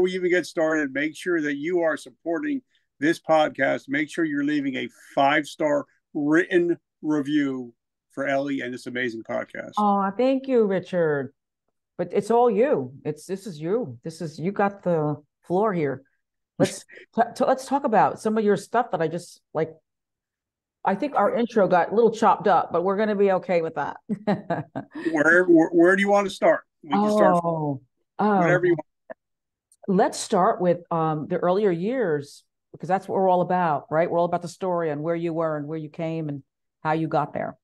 before we even get started, make sure that you are supporting this podcast. Make sure you're leaving a five star written review for Ellie and this amazing podcast. Oh, thank you, Richard. But it's all you. It's this is you. This is you got the floor here. Let's t- t- let's talk about some of your stuff that I just like. I think our intro got a little chopped up, but we're going to be okay with that. where, where, where do you want to start? We can oh, start oh. whatever you want. Let's start with um, the earlier years because that's what we're all about, right? We're all about the story and where you were and where you came and how you got there.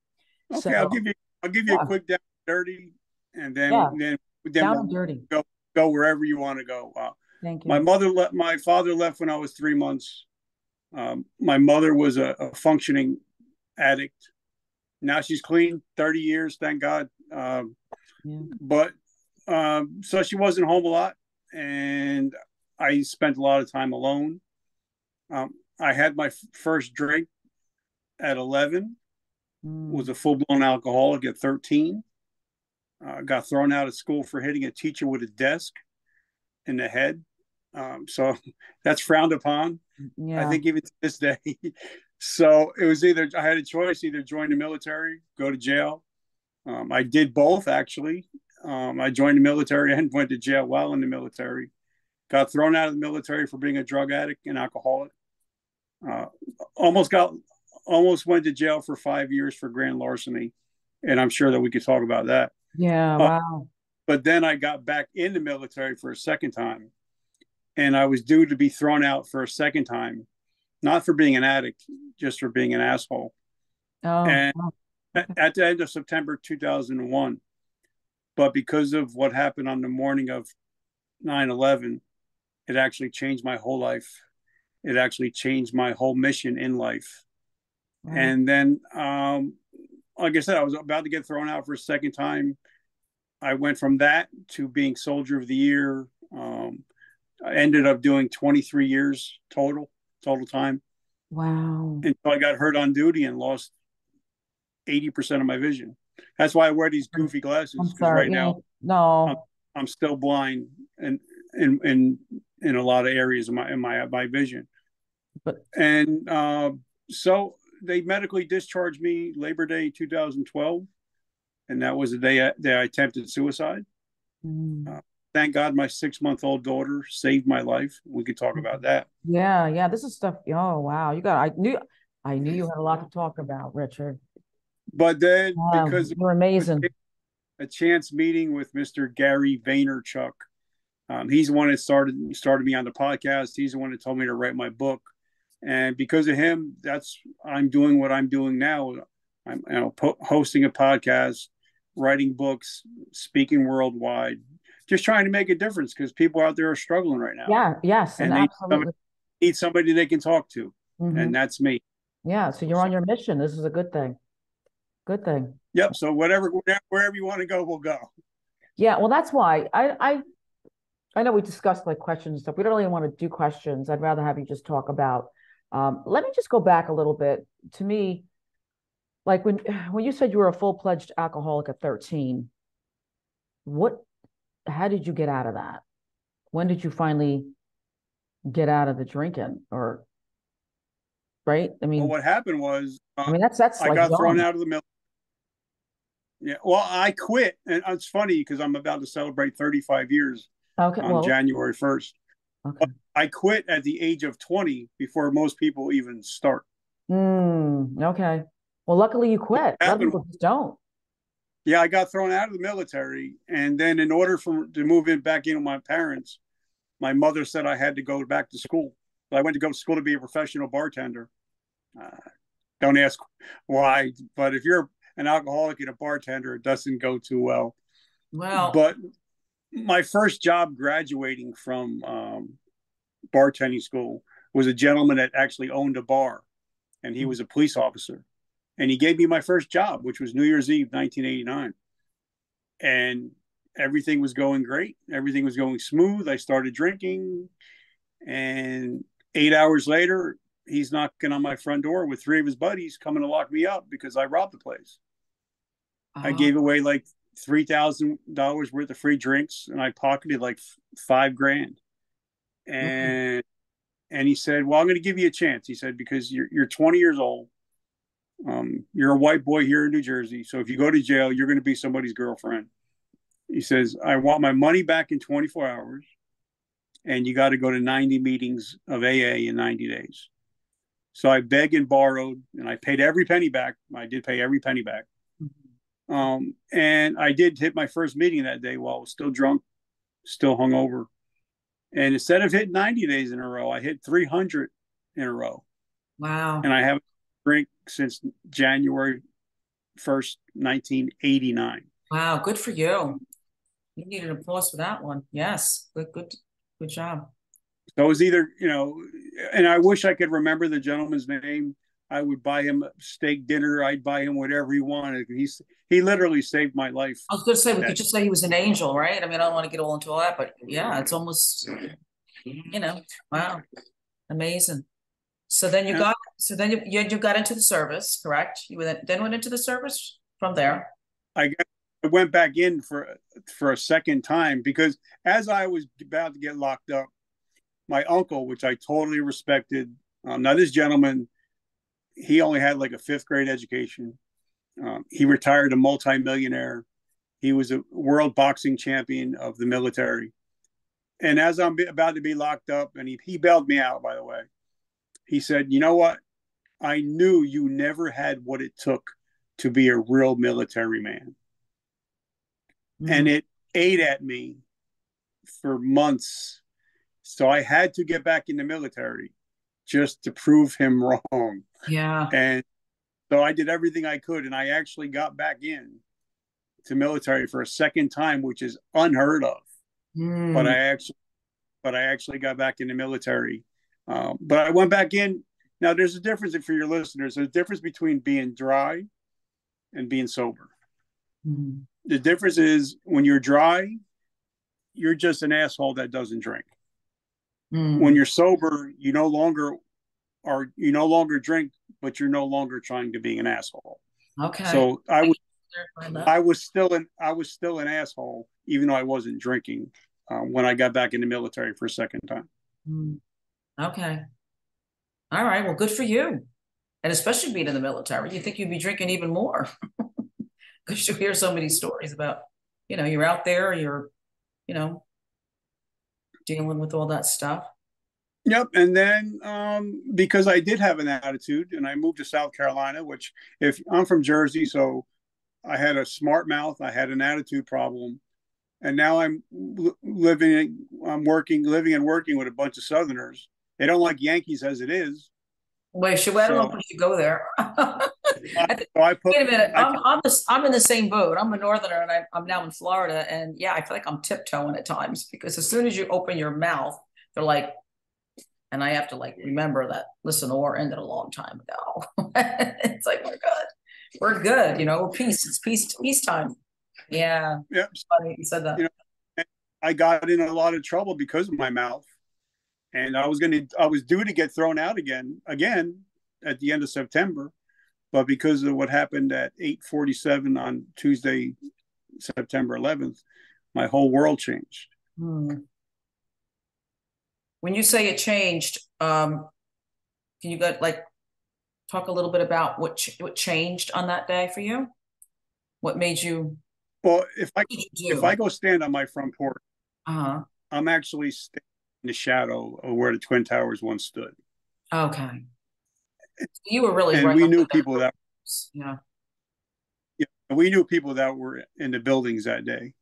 Okay, so, I'll give you I'll give you yeah. a quick down dirty, and then yeah. then then down we'll dirty. Go go wherever you want to go. Uh, Thank you. My mother left. My father left when I was three months. Um, my mother was a, a, functioning addict. Now she's clean, thirty years, thank God. Um, yeah. But um, so she wasn't home a lot, and I spent a lot of time alone. Um, I had my f- first drink at 11, mm. was a full blown alcoholic at 13. Uh, got thrown out of school for hitting a teacher with a desk in the head. Um, so that's frowned upon. Yeah. I think even to this day. so it was either I had a choice either join the military, go to jail. Um, I did both actually. Um, I joined the military and went to jail while in the military. Got thrown out of the military for being a drug addict and alcoholic. Uh, almost got almost went to jail for five years for grand larceny, and I'm sure that we could talk about that. Yeah, uh, wow. But then I got back in the military for a second time, and I was due to be thrown out for a second time, not for being an addict, just for being an asshole. Oh, and at the end of September 2001, but because of what happened on the morning of 9 11, it actually changed my whole life. It actually changed my whole mission in life. And then, um, like I said, I was about to get thrown out for a second time. I went from that to being Soldier of the Year. Um, I ended up doing 23 years total, total time. Wow. Until I got hurt on duty and lost 80% of my vision. That's why I wear these goofy glasses. Right now, no, I'm, I'm, still blind and in, in in a lot of areas of my in my my vision. But and uh, so they medically discharged me Labor Day 2012, and that was the day I, day I attempted suicide. Mm. Uh, thank God my six month old daughter saved my life. We could talk about that. Yeah, yeah. This is stuff. Oh wow, you got. I knew. I knew you had a lot to talk about, Richard. But then, yeah, because you're amazing, a chance meeting with Mr. Gary Vaynerchuk. Um, he's the one that started started me on the podcast. He's the one that told me to write my book, and because of him, that's I'm doing what I'm doing now. I'm you know, po- hosting a podcast, writing books, speaking worldwide, just trying to make a difference because people out there are struggling right now. Yeah, yes, and, and need, somebody, need somebody they can talk to, mm-hmm. and that's me. Yeah, so you're on your mission. This is a good thing. Good thing. Yep. So whatever, wherever you want to go, we'll go. Yeah. Well, that's why I, I, I know we discussed like questions and stuff. We don't really want to do questions. I'd rather have you just talk about. Um, let me just go back a little bit. To me, like when when you said you were a full pledged alcoholic at 13, what? How did you get out of that? When did you finally get out of the drinking? Or right? I mean, well, what happened was, uh, I mean, that's that's I like got young. thrown out of the military yeah. Well, I quit, and it's funny because I'm about to celebrate 35 years okay, on well, January 1st. Okay. I quit at the age of 20 before most people even start. Mm, okay. Well, luckily you quit. Of people just don't. Yeah, I got thrown out of the military, and then in order for to move in back in with my parents, my mother said I had to go back to school. So I went to go to school to be a professional bartender. Uh, don't ask why, but if you're an alcoholic and a bartender, it doesn't go too well. Well, but my first job graduating from um, bartending school was a gentleman that actually owned a bar, and he was a police officer, and he gave me my first job, which was New Year's Eve, 1989, and everything was going great. Everything was going smooth. I started drinking, and eight hours later, he's knocking on my front door with three of his buddies coming to lock me up because I robbed the place. Uh-huh. I gave away like three thousand dollars worth of free drinks, and I pocketed like five grand. and mm-hmm. and he said, "Well, I'm going to give you a chance." He said, "Because you're you're 20 years old, um, you're a white boy here in New Jersey, so if you go to jail, you're going to be somebody's girlfriend." He says, "I want my money back in 24 hours, and you got to go to 90 meetings of AA in 90 days." So I begged and borrowed, and I paid every penny back. I did pay every penny back. Um, and I did hit my first meeting that day while I was still drunk, still hungover. And instead of hitting 90 days in a row, I hit 300 in a row. Wow. And I haven't drank since January 1st, 1989. Wow. Good for you. You need an applause for that one. Yes. Good, good, good job. So it was either, you know, and I wish I could remember the gentleman's name. I would buy him a steak dinner. I'd buy him whatever he wanted. He's he literally saved my life. I was going to say we could just say he was an angel, right? I mean, I don't want to get all into all that, but yeah, it's almost, you know, wow, amazing. So then you yeah. got so then you, you you got into the service, correct? You then went into the service from there. I I went back in for for a second time because as I was about to get locked up, my uncle, which I totally respected. Um, now, this gentleman, he only had like a fifth grade education. Um, he retired a multimillionaire. He was a world boxing champion of the military. And as I'm about to be locked up, and he, he bailed me out, by the way, he said, You know what? I knew you never had what it took to be a real military man. Mm-hmm. And it ate at me for months so I had to get back in the military just to prove him wrong. Yeah. And so I did everything I could, and I actually got back in to military for a second time, which is unheard of. Mm. But I actually, but I actually got back in the military. Um, but I went back in. Now, there's a difference for your listeners. There's a difference between being dry and being sober. Mm. The difference is when you're dry, you're just an asshole that doesn't drink. Mm. When you're sober, you no longer are you no longer drink, but you're no longer trying to be an asshole. Okay. So I was I was still an I was still an asshole, even though I wasn't drinking um, when I got back in the military for a second time. Mm. Okay. All right. Well, good for you, and especially being in the military, you think you'd be drinking even more because you hear so many stories about, you know, you're out there, you're, you know, dealing with all that stuff? Yep. And then um, because I did have an attitude and I moved to South Carolina, which if I'm from Jersey, so I had a smart mouth, I had an attitude problem. And now I'm living, I'm working, living and working with a bunch of Southerners. They don't like Yankees as it is. Wait, should, I don't know if we should go there. so put, wait a minute. I, I'm, I'm, the, I'm in the same boat. I'm a northerner and I, I'm now in Florida. And yeah, I feel like I'm tiptoeing at times because as soon as you open your mouth, they're like, and I have to like remember that, listen, the war ended a long time ago. it's like, we're good. We're good. You know, we're peace. It's peace, peace time. Yeah. Yeah. Funny you said that. You know, I got in a lot of trouble because of my mouth and I was going to I was due to get thrown out again again at the end of September, but because of what happened at 8:47 on Tuesday, September 11th, my whole world changed. Hmm. When you say it changed, um, can you go like talk a little bit about what ch- what changed on that day for you? What made you? Well, if I if I go stand on my front porch, uh-huh. I'm actually standing in the shadow of where the Twin Towers once stood. Okay. You were really and right we knew people that yeah. Yeah, we knew people that were in the buildings that day.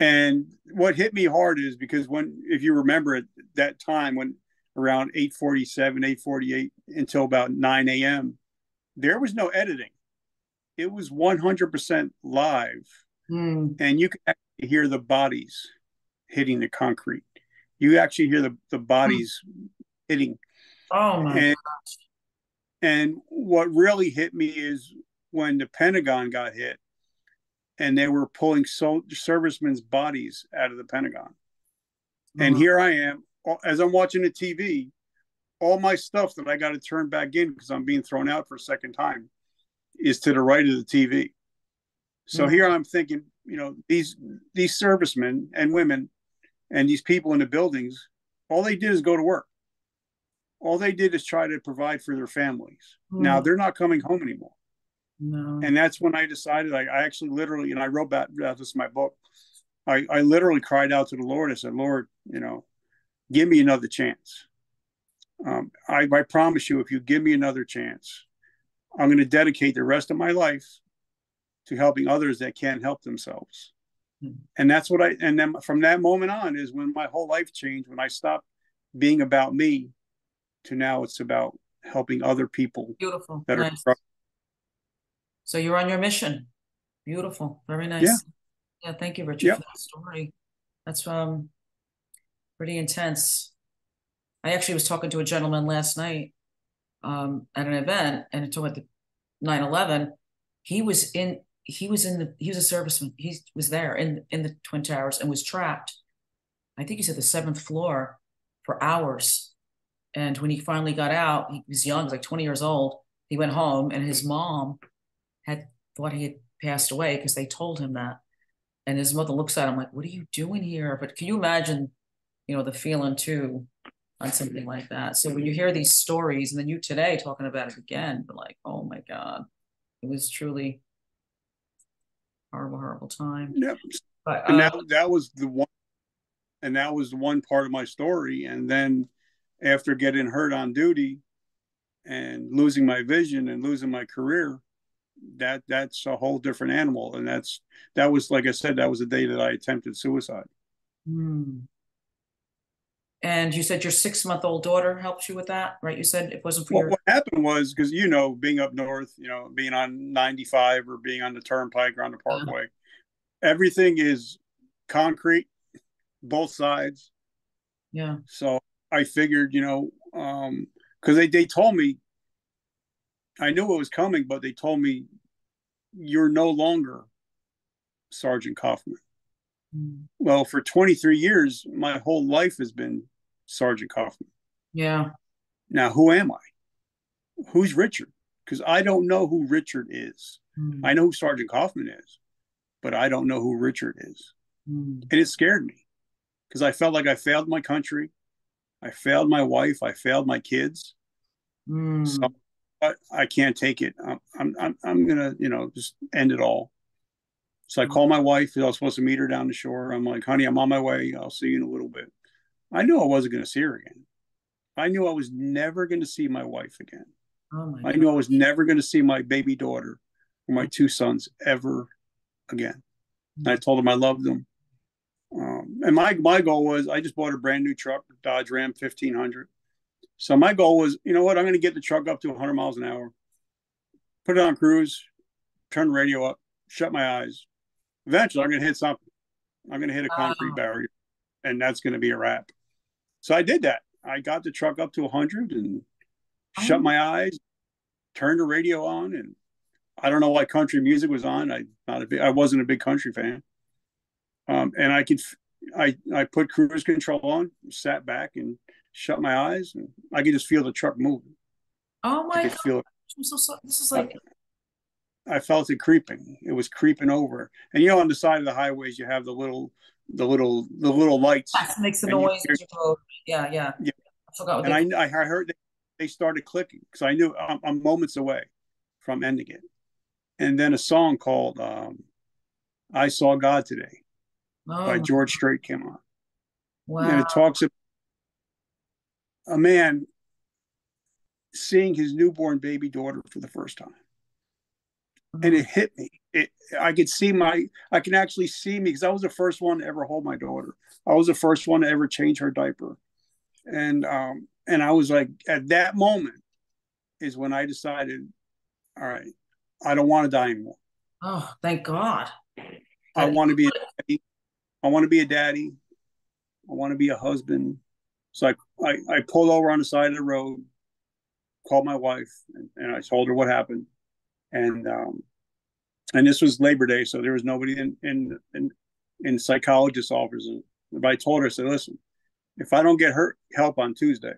And what hit me hard is because when if you remember at that time when around 847, 848 until about 9 a.m., there was no editing. It was 100% live. Mm. And you could hear the bodies hitting the concrete you actually hear the, the bodies mm. hitting. Oh my and, gosh. And what really hit me is when the Pentagon got hit and they were pulling so, servicemen's bodies out of the Pentagon. Mm-hmm. And here I am, as I'm watching the TV, all my stuff that I got to turn back in because I'm being thrown out for a second time is to the right of the TV. So mm-hmm. here I'm thinking, you know, these these servicemen and women and these people in the buildings all they did is go to work. All they did is try to provide for their families. Mm. Now they're not coming home anymore. No. And that's when I decided, I, I actually literally, and I wrote about this in my book. I, I literally cried out to the Lord. I said, Lord, you know, give me another chance. Um, I, I promise you, if you give me another chance, I'm going to dedicate the rest of my life to helping others that can't help themselves. Hmm. And that's what I, and then from that moment on is when my whole life changed, when I stopped being about me to now it's about helping other people. Beautiful. That nice. are. So you're on your mission. Beautiful. Very nice. Yeah. Yeah. Thank you, Richard, yep. for that story. That's um pretty intense. I actually was talking to a gentleman last night um, at an event, and it about the 9/11. He was in. He was in the. He was a serviceman. He was there in in the Twin Towers and was trapped. I think he's at the seventh floor for hours. And when he finally got out, he was young, he was like 20 years old. He went home, and his mom had thought he had passed away because they told him that. And his mother looks at him like, "What are you doing here?" But can you imagine, you know, the feeling too on something like that. So when you hear these stories, and then you today talking about it again, but like, oh my God, it was truly horrible, horrible time. Yep. But, uh, and that, that was the one, and that was the one part of my story. And then after getting hurt on duty and losing my vision and losing my career, that that's a whole different animal. And that's that was like I said, that was the day that I attempted suicide. Hmm. And you said your six month old daughter helped you with that, right? You said it wasn't for well, your. What happened was because you know, being up north, you know, being on 95 or being on the turnpike or on the parkway, yeah. everything is concrete, both sides. Yeah. So I figured, you know, um, because they, they told me, I knew it was coming, but they told me, you're no longer Sergeant Kaufman. Mm. Well, for 23 years, my whole life has been Sergeant Kaufman. Yeah. Now, who am I? Who's Richard? Because I don't know who Richard is. Mm. I know who Sergeant Kaufman is, but I don't know who Richard is. Mm. And it scared me because I felt like I failed my country. I failed my wife. I failed my kids. Mm. So I, I, can't take it. I'm, I'm, I'm going to, you know, just end it all. So I mm-hmm. call my wife. I was supposed to meet her down the shore. I'm like, honey, I'm on my way. I'll see you in a little bit. I knew I wasn't going to see her again. I knew I was never going to see my wife again. Oh I knew I was never going to see my baby daughter or my mm-hmm. two sons ever again. And I mm-hmm. told them I loved them. Um, and my my goal was I just bought a brand new truck, Dodge Ram 1500. So my goal was, you know what, I'm going to get the truck up to 100 miles an hour, put it on cruise, turn the radio up, shut my eyes, eventually I'm going to hit something. I'm going to hit a concrete barrier, and that's going to be a wrap. So I did that. I got the truck up to 100 and oh. shut my eyes, turned the radio on, and I don't know why country music was on. I not a big, I wasn't a big country fan. Um, and I could, I I put cruise control on, sat back, and shut my eyes, and I could just feel the truck moving. Oh my! I could God. feel it. So, so, this is like I felt it creeping. It was creeping over. And you know, on the side of the highways, you have the little, the little, the little lights. That makes the noise. yeah, yeah. Yeah. I forgot. and I, I heard they started clicking because I knew I'm, I'm, moments away from ending it. And then a song called um, "I Saw God Today" oh. by George Strait came on. Wow. And it talks about a man seeing his newborn baby daughter for the first time and it hit me. It, I could see my, I can actually see me because I was the first one to ever hold my daughter. I was the first one to ever change her diaper, and um, and I was like, at that moment, is when I decided, all right, I don't want to die anymore. Oh, thank God. I want to be a daddy. I want to be a daddy. I want to be a husband. So I, I, I pulled over on the side of the road, called my wife, and, and I told her what happened and um, and this was Labor Day, so there was nobody in in in, in psychologist offices. But I told her, I said, listen, if I don't get hurt help on Tuesday,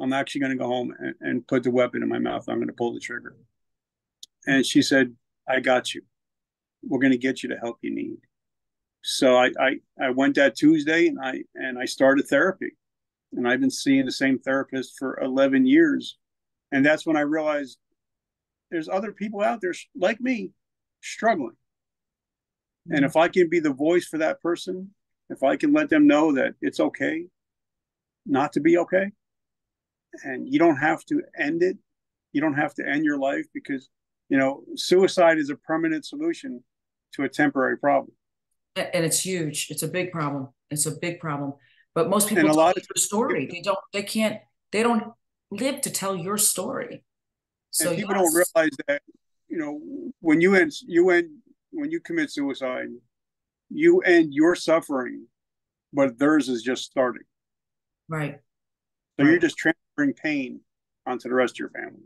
I'm actually going to go home and, and put the weapon in my mouth. I'm going to pull the trigger. And she said, I got you. We're going to get you the help you need. So I, I, I went that Tuesday and I, and I started therapy and I've been seeing the same therapist for 11 years. And that's when I realized there's other people out there like me struggling. Mm-hmm. And if I can be the voice for that person, if I can let them know that it's okay not to be okay, and you don't have to end it, you don't have to end your life because, you know, suicide is a permanent solution to a temporary problem. And it's huge. It's a big problem. It's a big problem. But most people and a lot of your story. They don't. They can't. They don't live to tell your story. So and people yes. don't realize that you know when you end you end when you commit suicide, you end your suffering, but theirs is just starting. Right. So right. you're just transferring pain onto the rest of your family.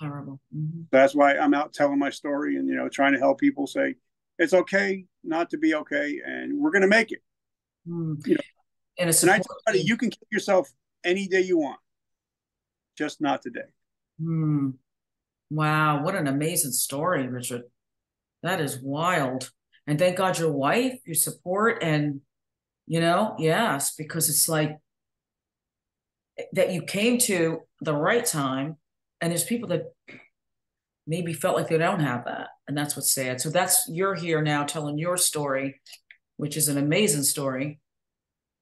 Terrible. Mm-hmm. That's why I'm out telling my story and you know trying to help people say it's okay not to be okay, and we're gonna make it. Mm. You know, and, I tell you, you can kill yourself any day you want, just not today. Hmm. Wow, what an amazing story, Richard. That is wild. And thank God your wife, your support, and you know, yes, because it's like that you came to the right time, and there's people that maybe felt like they don't have that, and that's what's sad. So that's you're here now telling your story, which is an amazing story.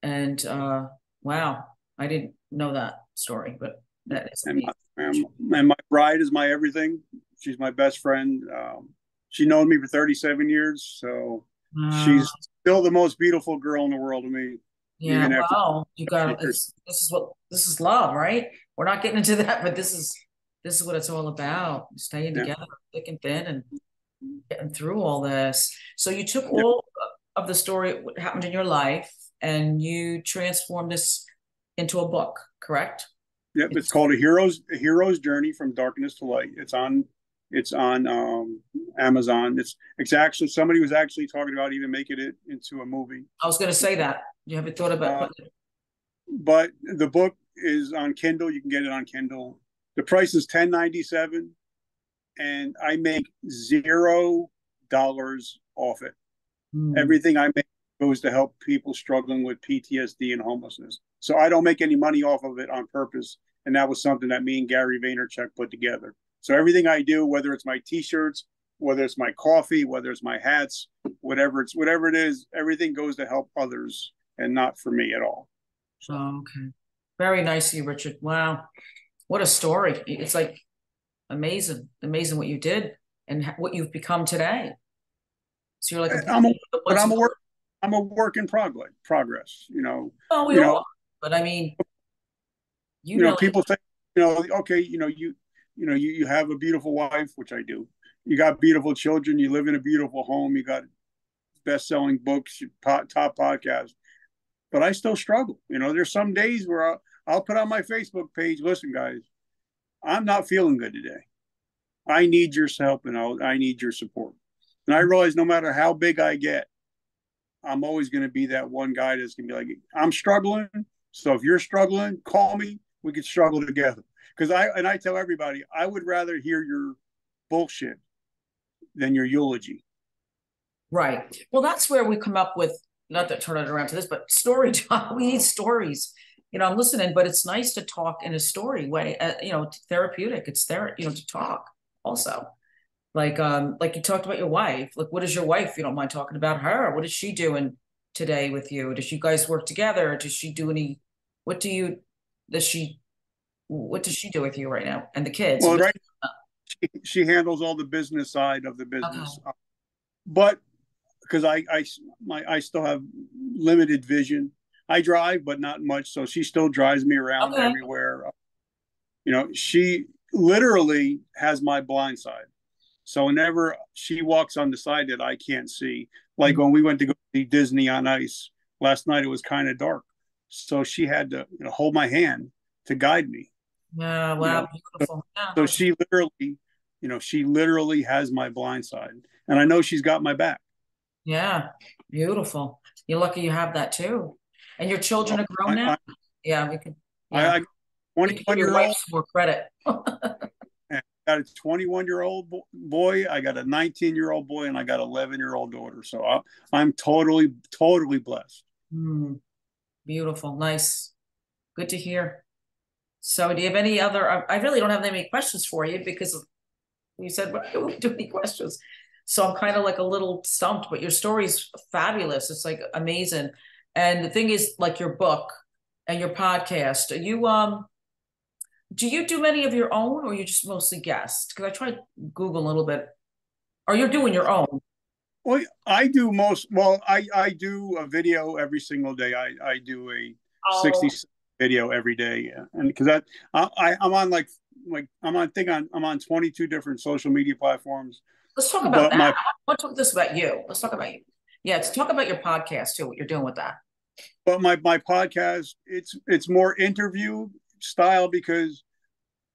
And uh wow, I didn't know that story, but that is and my, and my bride is my everything. She's my best friend. Um, she known me for 37 years, so she's still the most beautiful girl in the world to me. Yeah, wow. You got this is what this is love, right? We're not getting into that, but this is this is what it's all about. Staying yeah. together, thick and thin, and getting through all this. So you took yeah. all of the story what happened in your life and you transformed this into a book, correct? Yep, it's, it's called a hero's a hero's journey from darkness to light. It's on it's on um, Amazon. It's it's actually somebody was actually talking about even making it into a movie. I was going to say that. You haven't thought about uh, But the book is on Kindle. You can get it on Kindle. The price is ten ninety seven, and I make zero dollars off it. Mm. Everything I make goes to help people struggling with PTSD and homelessness. So I don't make any money off of it on purpose. And that was something that me and Gary Vaynerchuk put together. So everything I do, whether it's my t-shirts, whether it's my coffee, whether it's my hats, whatever it's whatever it is, everything goes to help others and not for me at all. So okay. Very nice you, Richard. Wow. What a story. It's like amazing, amazing what you did and what you've become today. So you're like, a, I'm a, but I'm a work, I'm a work in progress. Progress, you know. Oh, we you know, but I mean, you, you know, people say, you know, okay, you know, you, you know, you, you have a beautiful wife, which I do. You got beautiful children. You live in a beautiful home. You got best-selling books, top podcast. But I still struggle. You know, there's some days where I'll, I'll put on my Facebook page, listen, guys, I'm not feeling good today. I need your help and I'll, I need your support. And I realize no matter how big I get, I'm always going to be that one guy that's going to be like, I'm struggling. So if you're struggling, call me. We could struggle together. Because I and I tell everybody, I would rather hear your bullshit than your eulogy. Right. Well, that's where we come up with not to turn it around to this, but story time. We need stories. You know, I'm listening, but it's nice to talk in a story way. Uh, you know, therapeutic. It's there. You know, to talk also like um like you talked about your wife like what is your wife you don't mind talking about her what is she doing today with you? Does you guys work together? Does she do any what do you does she what does she do with you right now and the kids? Well right she, she handles all the business side of the business. Okay. but because i i my i still have limited vision. I drive but not much so she still drives me around okay. everywhere. You know she literally has my blind side so whenever she walks on the side that I can't see, like when we went to go see Disney on Ice last night, it was kind of dark, so she had to you know, hold my hand to guide me. Yeah, wow, you know? beautiful. So, so she literally, you know, she literally has my blind side, and I know she's got my back. Yeah, beautiful. You're lucky you have that too. And your children are grown I, now. I, yeah, we can. Yeah. I, I 21 year old more credit. got a 21 year old boy, I got a 19 year old boy, and I got 11 year old daughter. So I, am totally, totally blessed. Mm, beautiful, nice. Good to hear. So, do you have any other? I really don't have any questions for you because you said we don't do any questions. So I'm kind of like a little stumped, but your story's fabulous. It's like amazing. And the thing is, like your book and your podcast, are you um do you do many of your own or you just mostly guest? Because I tried Google a little bit. Or you're doing your own? Well, I do most. Well, I I do a video every single day. I I do a oh. sixty video every day, yeah. and because that I, I I'm on like like I'm on think on I'm on twenty two different social media platforms. Let's talk about that. My, I want to talk this about you. Let's talk about you. Yeah, let's talk about your podcast too. What you're doing with that. But my my podcast, it's it's more interview style because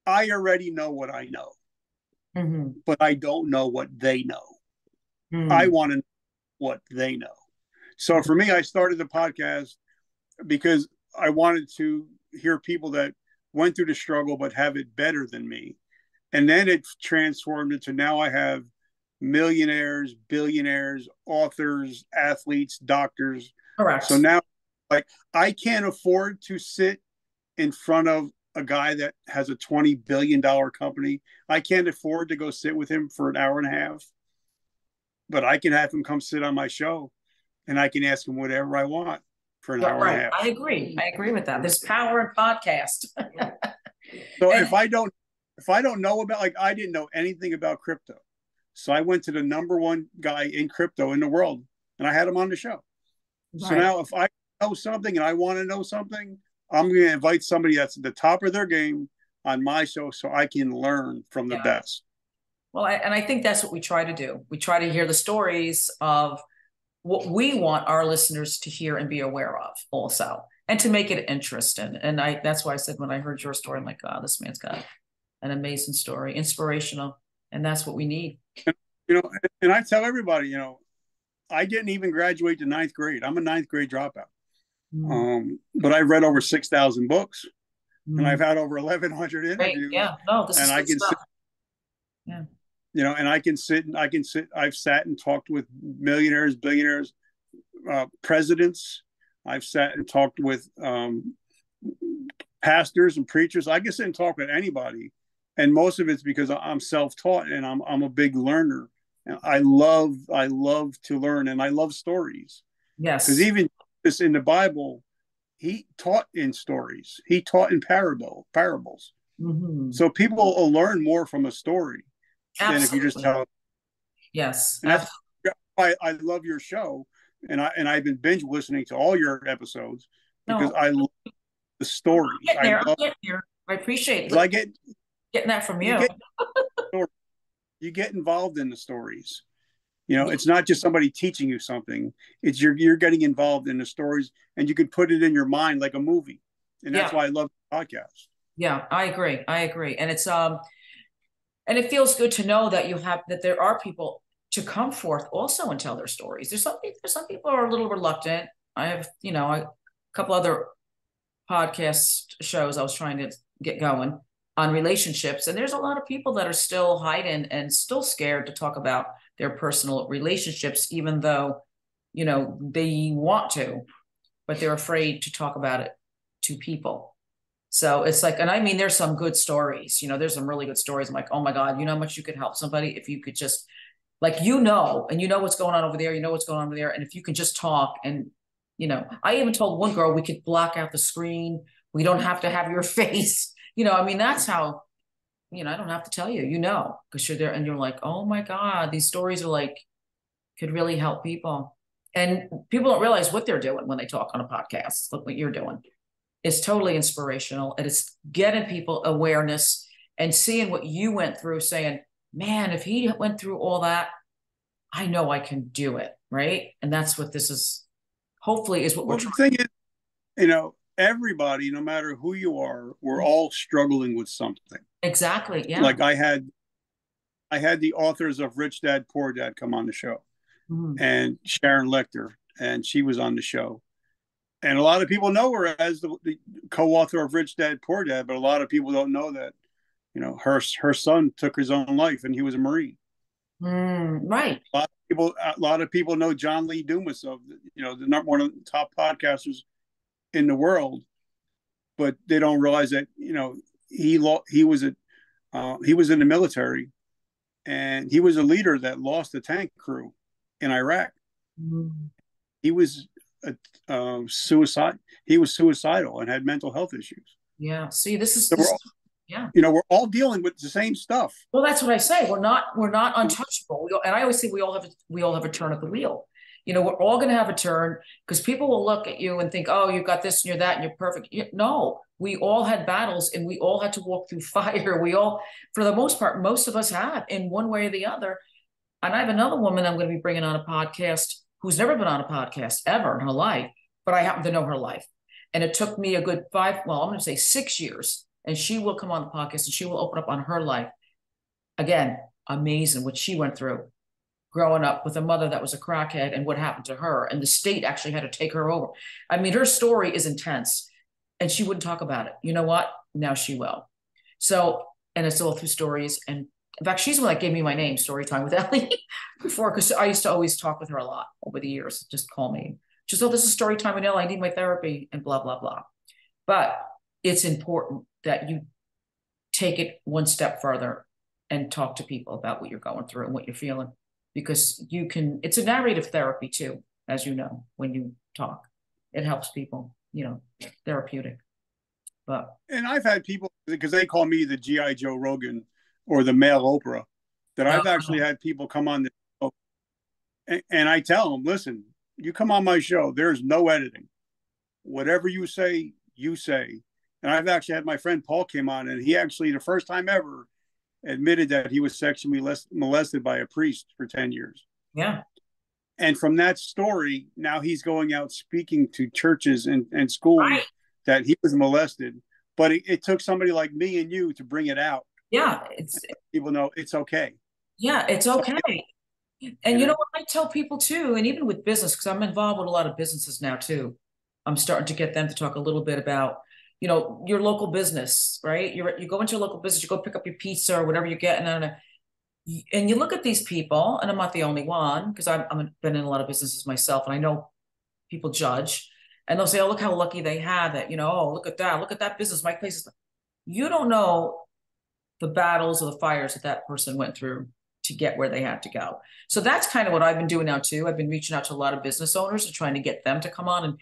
I already know what I know, mm-hmm. but I don't know what they know. Mm-hmm. I want to know what they know. So for me, I started the podcast because I wanted to hear people that went through the struggle but have it better than me. And then it transformed into now I have millionaires, billionaires, authors, athletes, doctors. Correct. So now, like, I can't afford to sit in front of a guy that has a $20 billion company. I can't afford to go sit with him for an hour and a half, but I can have him come sit on my show and I can ask him whatever I want for an hour right. and a half. I agree. I agree with that. There's power in podcast. so and, if I don't, if I don't know about, like, I didn't know anything about crypto. So I went to the number one guy in crypto in the world and I had him on the show. Right. So now if I know something and I want to know something, I'm going to invite somebody that's at the top of their game on my show so I can learn from the yeah. best. Well, I, and I think that's what we try to do. We try to hear the stories of what we want our listeners to hear and be aware of also and to make it interesting. And I that's why I said when I heard your story, I'm like, oh, this man's got an amazing story, inspirational. And that's what we need. You know, and I tell everybody, you know, I didn't even graduate to ninth grade. I'm a ninth grade dropout. Mm. Um, but I've read over 6,000 books mm. and I've had over 1,100 interviews. Right. Yeah. No, this and I can sit, yeah. You know, and I can sit and I can sit. I've sat and talked with millionaires, billionaires, uh, presidents. I've sat and talked with um, pastors and preachers. I can sit and talk with anybody and most of it's because I'm self-taught and I'm I'm a big learner. I love I love to learn and I love stories. Yes, because even this in the Bible, he taught in stories. He taught in parable parables. Mm-hmm. So people will learn more from a story Absolutely. than if you just tell. Yes, and that's why I love your show, and I and I've been binge listening to all your episodes because no. I love the stories. I, love, I appreciate it. I get Getting that from you. You get, you get involved in the stories. You know, it's not just somebody teaching you something. It's you're you're getting involved in the stories, and you can put it in your mind like a movie. And that's yeah. why I love podcasts. Yeah, I agree. I agree, and it's um, and it feels good to know that you have that there are people to come forth also and tell their stories. There's some there's some people are a little reluctant. I have you know a couple other podcast shows I was trying to get going, on relationships. And there's a lot of people that are still hiding and still scared to talk about their personal relationships, even though, you know, they want to, but they're afraid to talk about it to people. So it's like, and I mean, there's some good stories, you know, there's some really good stories. I'm like, oh my God, you know how much you could help somebody if you could just, like, you know, and you know what's going on over there, you know what's going on over there. And if you can just talk and, you know, I even told one girl we could block out the screen. We don't have to have your face you know, I mean, that's how, you know, I don't have to tell you, you know, because you're there and you're like, oh my God, these stories are like, could really help people. And people don't realize what they're doing when they talk on a podcast. Look what you're doing. It's totally inspirational. And it's getting people awareness and seeing what you went through, saying, man, if he went through all that, I know I can do it. Right. And that's what this is hopefully is what well, we're trying. The thing is, you know, everybody, no matter who you are, we're all struggling with something. Exactly. Yeah. Like I had, I had the authors of Rich Dad Poor Dad come on the show, mm-hmm. and Sharon Lechter, and she was on the show, and a lot of people know her as the, the, co-author of Rich Dad Poor Dad, but a lot of people don't know that, you know, her her son took his own life, and he was a Marine. Mm, right. A lot of people, a lot of people know John Lee Dumas of, you know, the number one of the top podcasters in the world. but they don't realize that you know he lo- he was a uh, he was in the military, and he was a leader that lost the tank crew in Iraq. Mm. He was a uh, suicide. He was suicidal and had mental health issues. Yeah. See, this is, so this, all, yeah. You know, we're all dealing with the same stuff. Well, that's what I say. We're not we're not untouchable. We, and I always say we all have a, we all have a turn at the wheel. You know, we're all going to have a turn because people will look at you and think, "Oh, you've got this and you're that and you're perfect." No, we all had battles and we all had to walk through fire. We all, for the most part, most of us have in one way or the other. And I have another woman I'm going to be bringing on a podcast who's never been on a podcast ever in her life, but I happen to know her life. And it took me a good five, well, I'm going to say six years. And she will come on the podcast and she will open up on her life. Again, amazing what she went through growing up with a mother that was a crackhead and what happened to her. And the state actually had to take her over. I mean, her story is intense and she wouldn't talk about it. You know what? Now she will. So, and it's all through stories. And in fact, she's the one that gave me my name, Story Time with Ellie, before, because I used to always talk with her a lot over the years. Just call me. She's, oh, this is Story Time with Ellie. I need my therapy and blah, blah, blah. But it's important that you take it one step further and talk to people about what you're going through and what you're feeling because you can it's a narrative therapy too as you know when you talk it helps people you know therapeutic. But and I've had people because they call me the GI Joe Rogan or the male Oprah that I've uh-huh. actually had people come on the show and, and I tell them, listen, you come on my show, there's no editing. Whatever you say, you say. And I've actually had my friend Paul came on, and he actually, the first time ever, admitted that he was sexually molested by a priest for 10 years. Yeah. And from that story now he's going out speaking to churches and, and schools right. that he was molested but it, it, took somebody like me and you to bring it out. Yeah it's people know it's okay. Yeah it's okay. and you know what? I tell people too and even with business because i'm involved with a lot of businesses now too. I'm starting to get them to talk a little bit about you know your local business right you're you go into your local business you go pick up your pizza or whatever you get, and and you look at these people, and I'm not the only one because I've, I've been in a lot of businesses myself, and I know people judge, and they'll say, "Oh, look how lucky they have it," you know. Oh, look at that! Look at that business. My place is. You don't know the battles or the fires that that person went through to get where they had to go. So that's kind of what I've been doing now too. I've been reaching out to a lot of business owners and trying to get them to come on, and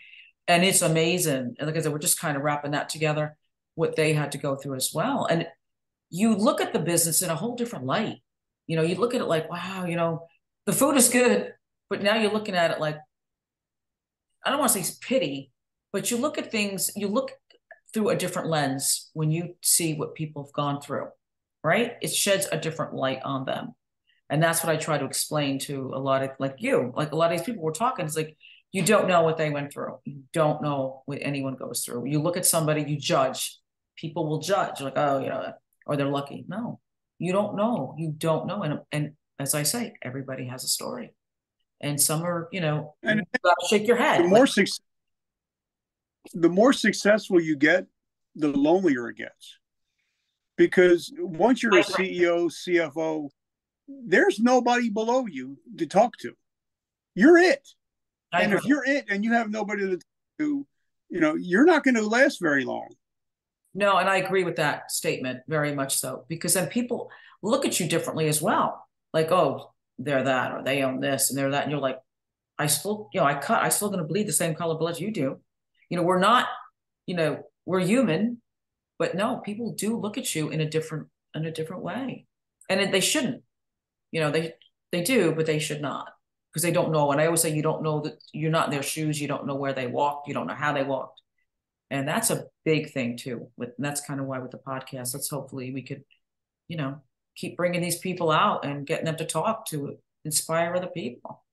and it's amazing. And like I said, we're just kind of wrapping that together, what they had to go through as well. And you look at the business in a whole different light you know, you look at it like, wow, you know, the food is good, but now you're looking at it like, I don't want to say pity, but you look at things, you look through a different lens when you see what people have gone through, right? It sheds a different light on them. And that's what I try to explain to a lot of like you, like a lot of these people we're talking. It's like, you don't know what they went through. You don't know what anyone goes through. You look at somebody, you judge. People will judge, like, oh, you know, or they're lucky. No, you don't know. You don't know. And and as i say everybody has a story. And some are you know and you shake your head. the more success the more successful you get the lonelier it gets. Because once you're a ceo cfo there's nobody below you to talk to. You're it I and agree. if you're it and you have nobody to, do, you know you're not going to last very long no, and I agree with that statement very much so, because then people look at you differently as well. Like, oh, they're that, or they own this, and they're that. And you're like, I still, you know, I cut, I still gonna bleed the same color blood you do. You know, we're not, you know, we're human, but no, people do look at you in a different, in a different way. And they shouldn't. You know, they they do, but they should not. Because they don't know. And I always say you don't know that you're not in their shoes, you don't know where they walked, you don't know how they walked and that's a big thing too with that's kind of why with the podcast let's hopefully we could you know keep bringing these people out and getting them to talk to inspire other people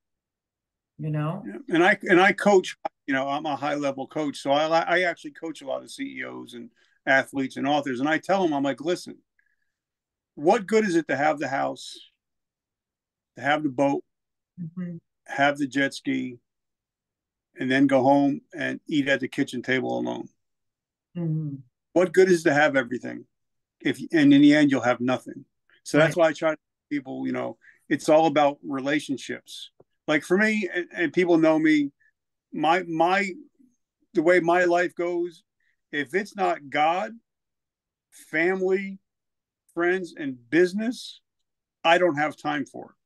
you know and i and i coach you know i'm a high level coach so i i actually coach a lot of ceos and athletes and authors and i tell them i'm like listen what good is it to have the house to have the boat mm-hmm. have the jet ski and then go home and eat at the kitchen table alone. Mm-hmm. What good is to have everything if and in the end you'll have nothing. So right. that's why I try to people, you know, it's all about relationships. Like for me, and, and people know me, my my the way my life goes if it's not God, family, friends, and business, I don't have time for it.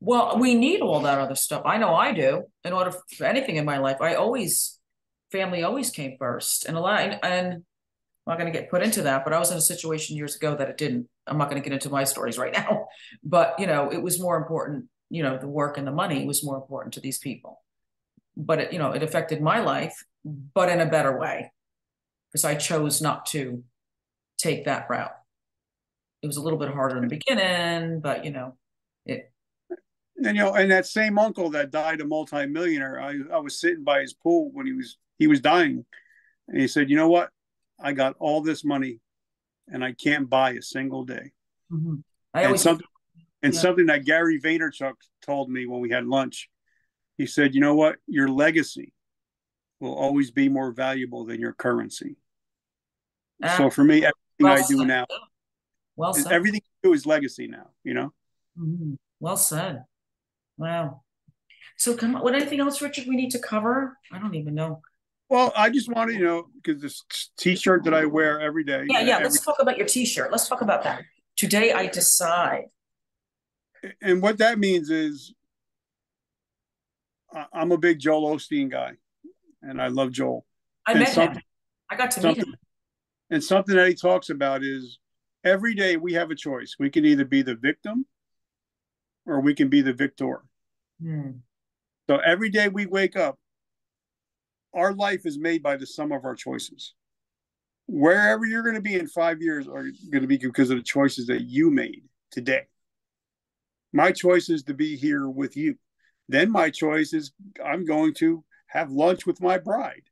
Well, we need all that other stuff. I know I do. In order for anything in my life, I always family always came first, and a lot. And I'm not going to get put into that, but I was in a situation years ago that it didn't. I'm not going to get into my stories right now, but you know, it was more important. You know, the work and the money was more important to these people. But it, you know, it affected my life, but in a better way, because I chose not to take that route. It was a little bit harder in the beginning, but you know, it. And you know, and that same uncle that died a multimillionaire, I, I was sitting by his pool when he was he was dying, and he said, "You know what? I got all this money, and I can't buy a single day." Mm-hmm. I and something, and yeah. something that Gary Vaynerchuk told me when we had lunch. He said, "You know what? Your legacy will always be more valuable than your currency." Uh, so for me, everything well I do said. now, well everything I do is legacy now. You know. Mm-hmm. Well said. Wow. So come on, what anything else, Richard, we need to cover? I don't even know. Well, I just want to, you know, because this T-shirt that I wear every day. Yeah, yeah. Every... Let's talk about your T-shirt. Let's talk about that. Today, I decide. And what that means is, I'm a big Joel Osteen guy, and I love Joel. I and met him. I got to meet him. And something that he talks about is every day we have a choice. We can either be the victim, or we can be the victor. Hmm. So every day we wake up, our life is made by the sum of our choices. Wherever you're going to be in five years are going to be because of the choices that you made today. My choice is to be here with you. Then my choice is I'm going to have lunch with my bride.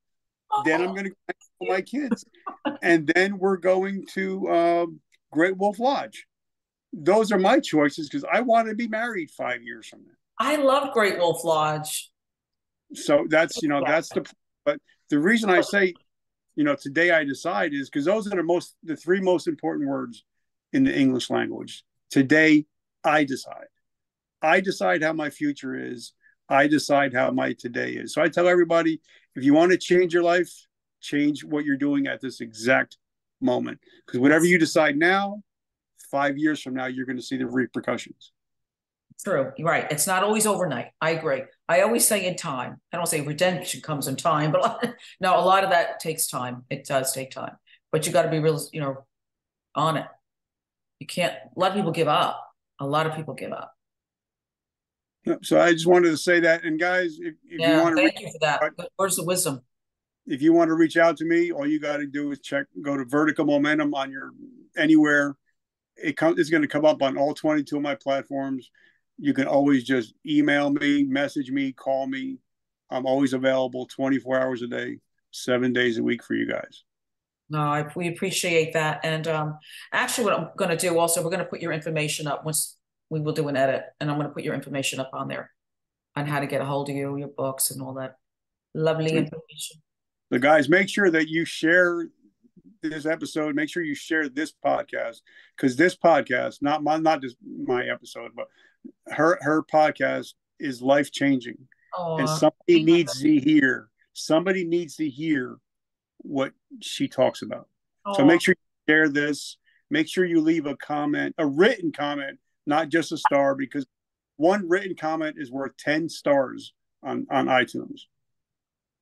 Then I'm going to with my kids, and then we're going to um, Great Wolf Lodge. Those are my choices because I want to be married five years from now. I love Great Wolf Lodge. So that's you know that's the but the reason I say, you know, today I decide is because those are the most the three most important words in the English language. Today I decide. I decide how my future is. I decide how my today is. So I tell everybody if you want to change your life, change what you're doing at this exact moment. Because whatever you decide now, five years from now, you're going to see the repercussions. True. Right. It's not always overnight. I agree. I always say in time. I don't say redemption comes in time, but no, a lot of that takes time. It does take time, but you got to be real, you know, on it. You can't. A lot of people give up. A lot of people give up. So I just wanted to say that. And guys, if, if yeah, you want to thank you for that. Out, Where's the wisdom? If you want to reach out to me, all you got to do is check, go to Vertical Momentum on your anywhere. It comes. It's going to come up on all 22 of my platforms you can always just email me, message me, call me. I'm always available 24 hours a day, seven days a week for you guys. No, I, we appreciate that. And um, actually, what I'm going to do also, we're going to put your information up once we will do an edit, and I'm going to put your information up on there on how to get a hold of you, your books, and all that lovely information. The guys, make sure that you share this episode. Make sure you share this podcast because this podcast, not my, not just my episode, but her her podcast is life changing, and somebody needs to hear. Somebody needs to hear what she talks about. Aww. So make sure you share this. Make sure you leave a comment, a written comment, not just a star, because one written comment is worth ten stars on on iTunes.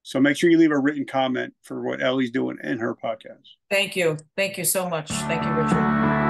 So make sure you leave a written comment for what Ellie's doing in her podcast. Thank you. Thank you so much. Thank you, Richard.